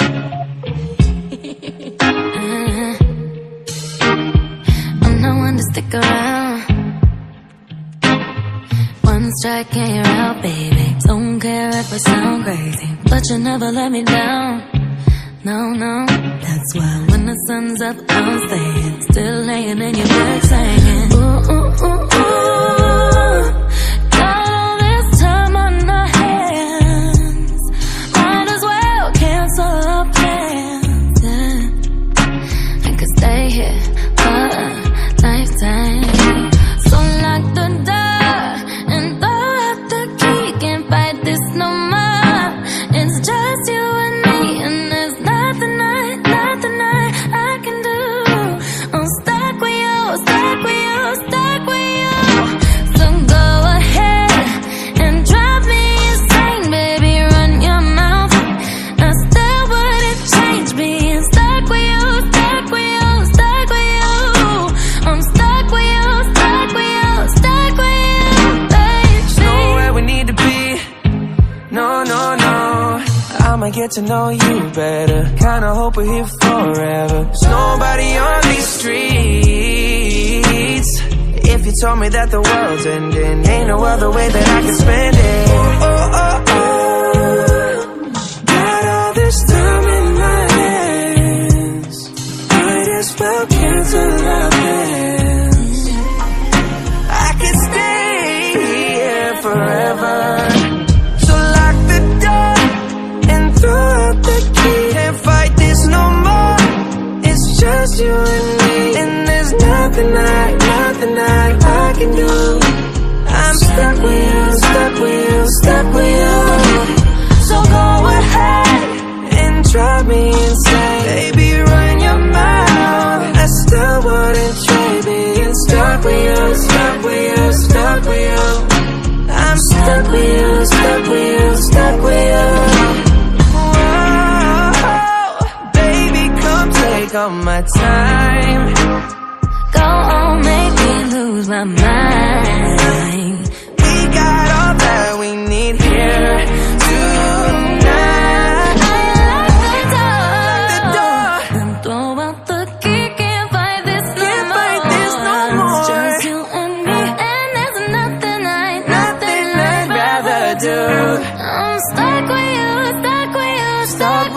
Uh-huh. Oh, I'm the one to stick around. One strike and you're out, baby. Don't care if I sound crazy, but you never let me down. No, no, that's why when the sun's up, I'm staying. Still laying in your bed saying, stuck with I'ma get to know you better. Kinda hope we're here forever. There's nobody on these streets. If you told me that the world's ending, ain't no other way that I can spend it. Got all this time in my hands. Might as well cancel plans. I could stay here forever. You and me, and there's nothing I, nothing I, I can do. I'm stuck with you, stuck with you, stuck with you. So go ahead and drive me insane, baby. Run your mouth. I still wouldn't trade being stuck with you, stuck with you, take all my time. Go on, make me lose my mind. We got all that we need here tonight. the door. Throw out the key, can't fight this no more. It's just you and me, and there's nothing I, Nothing I'd rather do. I'm stuck with you, stuck with you, stuck